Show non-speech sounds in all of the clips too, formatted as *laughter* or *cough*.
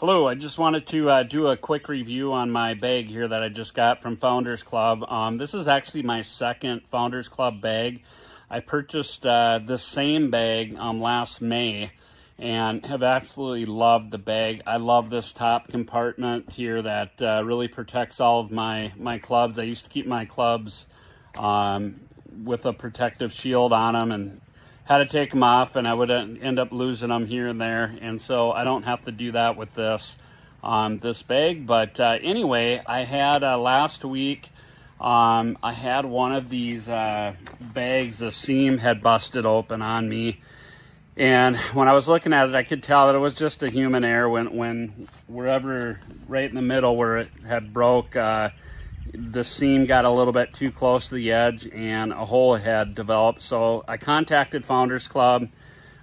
Hello, I just wanted to uh, do a quick review on my bag here that I just got from Founders Club. Um, this is actually my second Founders Club bag. I purchased uh, this same bag um, last May and have absolutely loved the bag. I love this top compartment here that uh, really protects all of my, my clubs. I used to keep my clubs um, with a protective shield on them and had to take them off and I would end up losing them here and there. And so I don't have to do that with this, um, this bag. But uh, anyway, I had uh, last week, um, I had one of these uh, bags, the seam had busted open on me. And when I was looking at it, I could tell that it was just a human error when, when wherever, right in the middle where it had broke, uh, the seam got a little bit too close to the edge and a hole had developed. So I contacted Founders Club,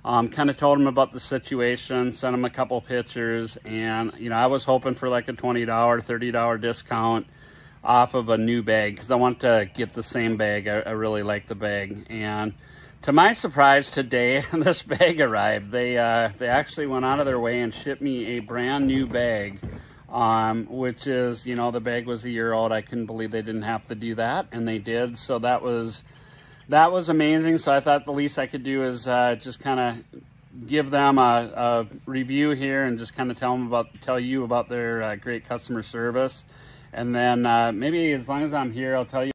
um, kind of told them about the situation, sent them a couple pictures, and you know I was hoping for like a $20, $30 discount off of a new bag because I want to get the same bag. I, I really like the bag. And to my surprise today, *laughs* this bag arrived. They, uh, they actually went out of their way and shipped me a brand new bag um, which is, you know, the bag was a year old. I couldn't believe they didn't have to do that, and they did. So that was that was amazing. So I thought the least I could do is uh, just kind of give them a, a, review here and just kind of tell them about tell you about their uh, great customer service, and then uh, maybe as long as I'm here, I'll tell you.